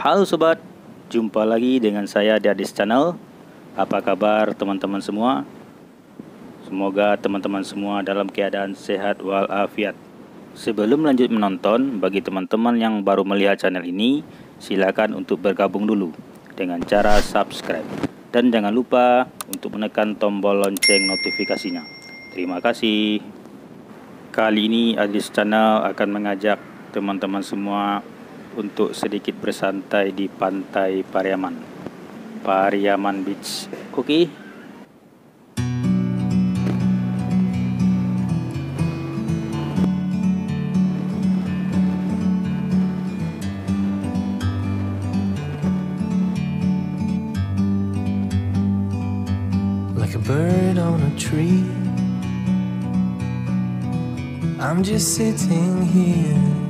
Halo sobat, jumpa lagi dengan saya di Adis Channel. Apa kabar teman-teman semua? Semoga teman-teman semua dalam keadaan sehat walafiat. Sebelum lanjut menonton, bagi teman-teman yang baru melihat channel ini, silakan untuk bergabung dulu dengan cara subscribe. Dan jangan lupa untuk menekan tombol lonceng notifikasinya. Terima kasih. Kali ini Adis Channel akan mengajak teman-teman semua untuk sedikit bersantai di pantai Pariaman. Pariaman Beach. Oke. I'm just sitting here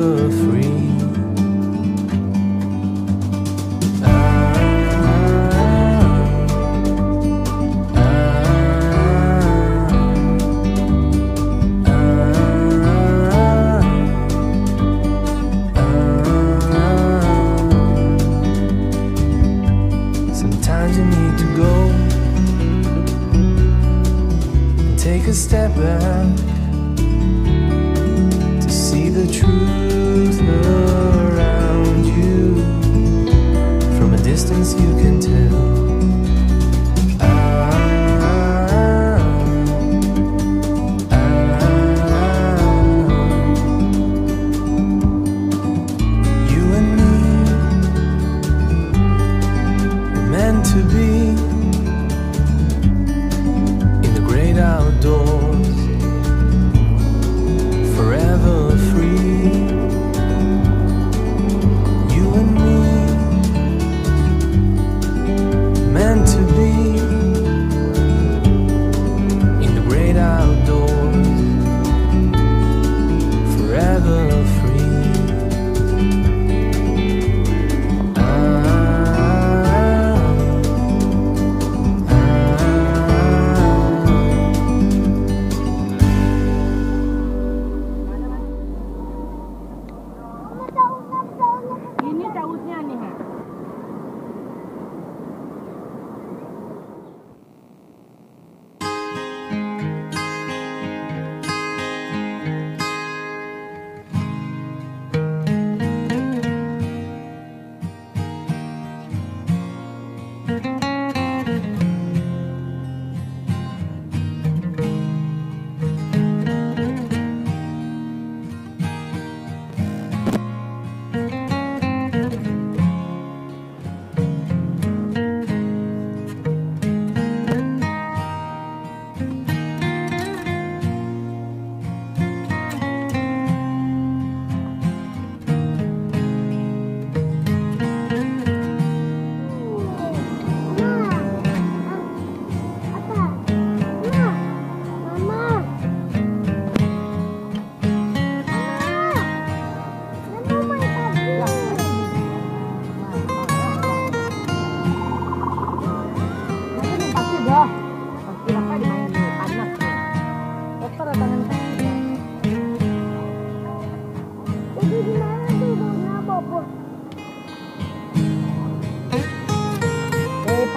the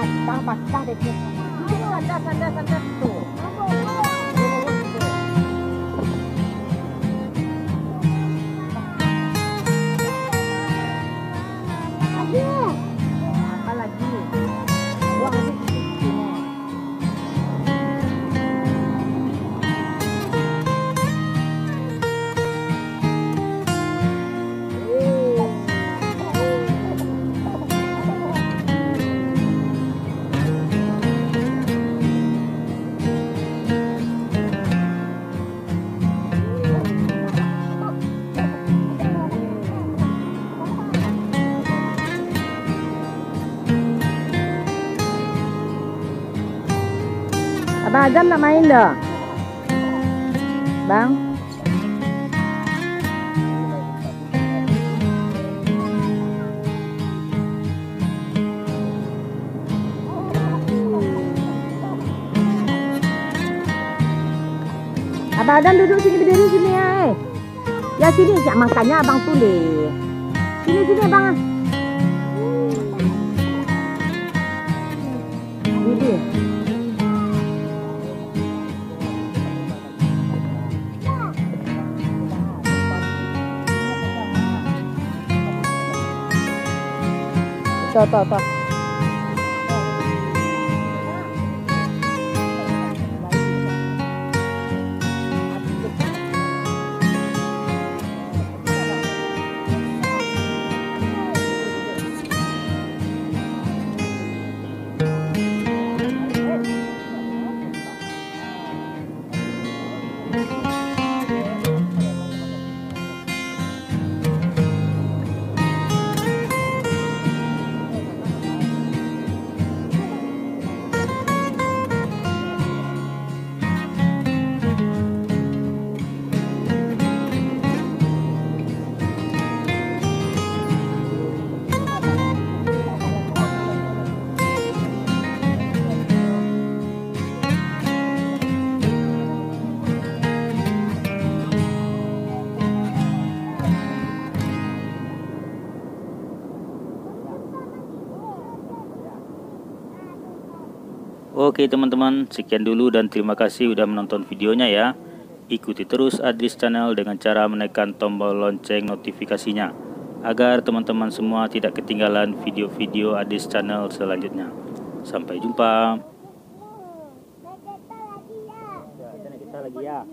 把鸡蛋把鸡蛋给切成一个个往蛋上蛋上蛋上剁 Abang Adam nak main dah. Bang. Abang Adam duduk sini berdiri sini eh. Ya sini siap makannya abang tulis. Sini sini abang. 到到到。Oke teman-teman, sekian dulu dan terima kasih sudah menonton videonya ya. Ikuti terus Adris Channel dengan cara menekan tombol lonceng notifikasinya agar teman-teman semua tidak ketinggalan video-video Adris Channel selanjutnya. Sampai jumpa. Kita lagi ya.